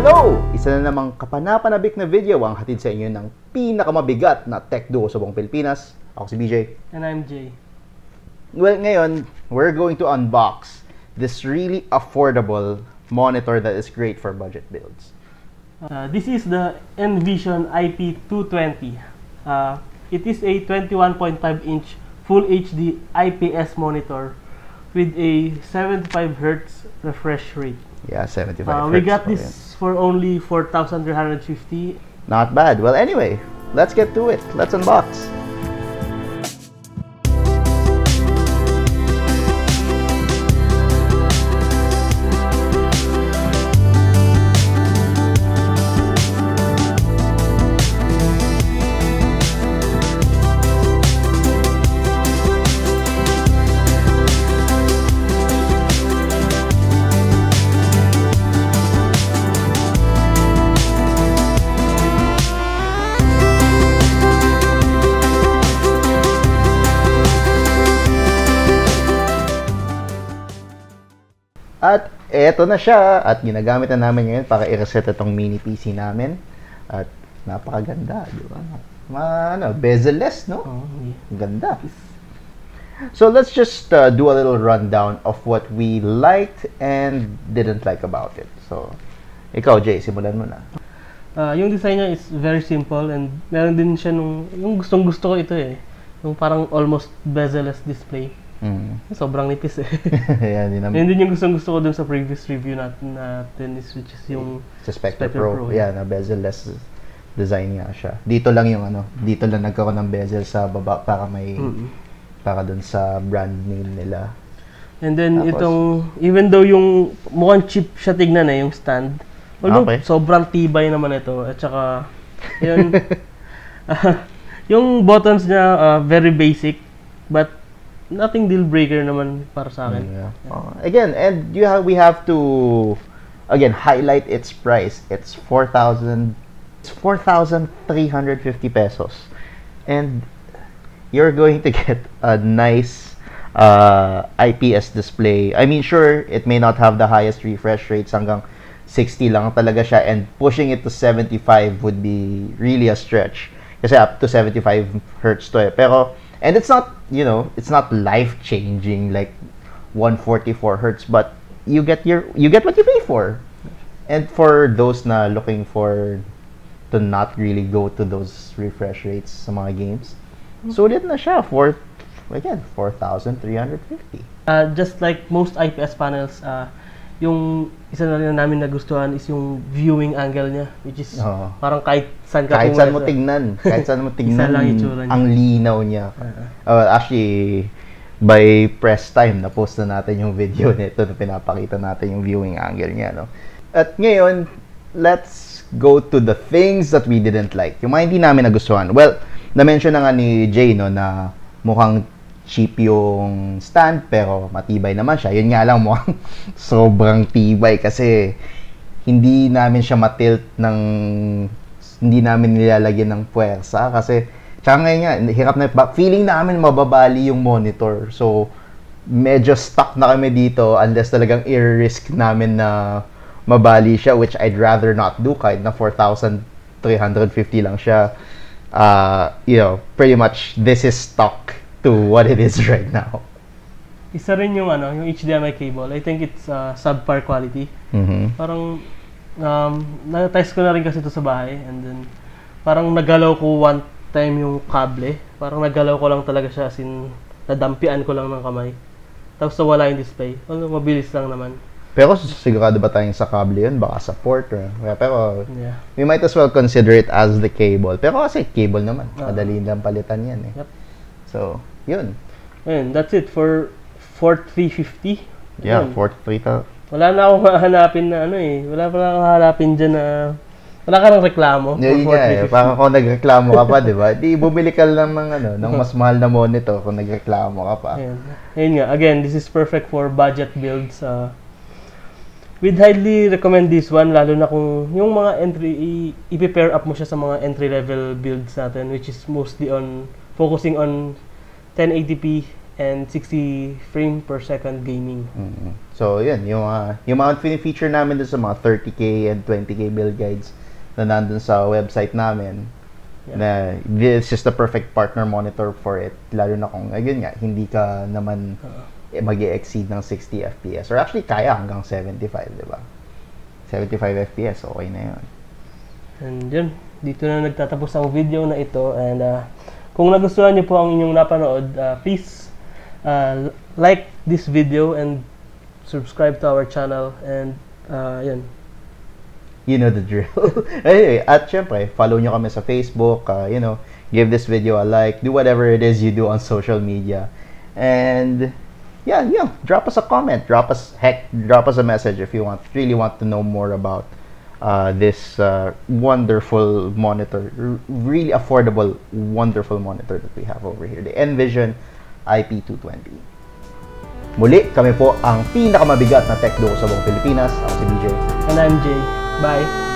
Hello! Isa na namang kapanapanabik na video ang hatid sa inyo ng pinakamabigat na tech duo sa buong Pilipinas. Ako si BJ. And I'm Jay. Well, ngayon, we're going to unbox this really affordable monitor that is great for budget builds. Uh, this is the Envision IP220. Uh, it is a 21.5 inch Full HD IPS monitor with a 75 Hz refresh rate. Yeah, 75 Uh, we got this for only 4,350. Not bad. Well, anyway, let's get to it. Let's unbox. At eto na siya. At ginagamit na namin ngayon para i-reset itong mini PC namin. At napakaganda, di ba? Ma, ano, bezel-less, no? Ganda. So let's just uh, do a little rundown of what we liked and didn't like about it. So, ikaw, Jay, simulan mo na. Uh, yung design niya is very simple and meron din siya nung yung gustong gusto ko ito eh. Yung parang almost bezel-less display. Mm. Sobrang nipis eh. Yan, din naman. Yun din yung gustong gusto ko dun sa previous review natin natin is which is yung Sa Spectre, Spectre Pro. Pro, Yan, na bezel-less design nga siya. Dito lang yung ano, dito lang nagkaroon ng bezel sa baba para may, Mm. para dun sa brand name nila. And then Tapos- itong even though yung mukhang cheap siya tignan eh yung stand. Although Okay. sobrang tibay naman ito at saka yun yung buttons niya uh, very basic but nothing deal breaker naman para sa akin. Yeah. Uh, again, and you have we have to again highlight its price. It's 4,000 it's 4,350 pesos. And you're going to get a nice uh, IPS display. I mean, sure, it may not have the highest refresh rates hanggang 60 lang talaga siya and pushing it to 75 would be really a stretch. Kasi up to 75 hertz to eh. Pero, and it's not, you know, it's not life-changing like 144 hertz, but you get your, you get what you pay for. And for those na looking for to not really go to those refresh rates sa mga games, so sulit na siya for, again, 4,350. Uh, just like most IPS panels, uh, yung isa na rin namin nagustuhan is yung viewing angle niya which is Oo. parang kahit saan ka Kahit saan mo sa- tignan, kahit saan mo tignan, lang itsura niya. ang linaw niya. Uh, actually, by press time, na-post na natin yung video nito na pinapakita natin yung viewing angle niya. No? At ngayon, let's go to the things that we didn't like. Yung mga hindi namin nagustuhan. Well, na-mention na nga ni Jay no, na mukhang cheap yung stand pero matibay naman siya. Yun nga lang mukhang sobrang tibay kasi hindi namin siya matilt ng hindi namin nilalagyan ng puwersa kasi tsaka ngayon nga, hirap na feeling namin mababali yung monitor. So, medyo stuck na kami dito unless talagang i-risk namin na mabali siya which I'd rather not do kahit na 4,350 lang siya. Uh, you know, pretty much this is stuck to what it is right now. Isa rin yung ano, yung HDMI cable. I think it's uh, subpar quality. Mhm. Parang um, na-test ko na rin kasi ito sa bahay and then parang nagalaw ko one time yung kable. Parang nagalaw ko lang talaga siya as in nadampian ko lang ng kamay. Tapos nawala yung display. Although mabilis lang naman. Pero sigurado ba tayong sa cable yun? Baka sa port. Or, pero Yeah. we might as well consider it as the cable. Pero kasi cable naman. Ah. Madali lang palitan yan eh. Yep. So, yun. Ayun, that's it for for 350. Yeah, Ayun. 43,000. Wala na akong hahanapin na ano eh. Wala pa na akong hahanapin dyan na wala ka ng reklamo. Yun for eh. 350. Parang kung nagreklamo ka pa, di ba? Di bumili ka lang ng, ano, ng mas mahal na monitor kung nagreklamo ka pa. Ayun. Ayun nga, again, this is perfect for budget builds. Uh, we'd highly recommend this one, lalo na kung yung mga entry, i- i-pair up mo siya sa mga entry-level builds natin, which is mostly on, focusing on 1080p and 60 frame per second gaming. Mm. So, yun, yung, uh, yung mga feature namin dun sa mga 30k and 20k build guides na nandun sa website namin, Yeah. na this is the perfect partner monitor for it. Lalo na kung, ayun nga, hindi ka naman eh, mag exceed ng 60 FPS. Or actually, kaya hanggang 75, di ba? 75 FPS, okay na yun. And yun, dito na nagtatapos ang video na ito. And uh, kung nagustuhan niyo po ang inyong napanood, uh, please uh, like this video and subscribe to our channel. And uh, yun, you know the drill. anyway, at syempre, follow nyo kami sa Facebook, uh, you know, give this video a like, do whatever it is you do on social media. And yeah, yeah, drop us a comment, drop us heck, drop us a message if you want really want to know more about uh, this uh, wonderful monitor, r- really affordable, wonderful monitor that we have over here, the Envision IP220. Muli, kami po ang pinakamabigat na tech duo sa buong Pilipinas. Ako si BJ. and I'm Jay. Bye!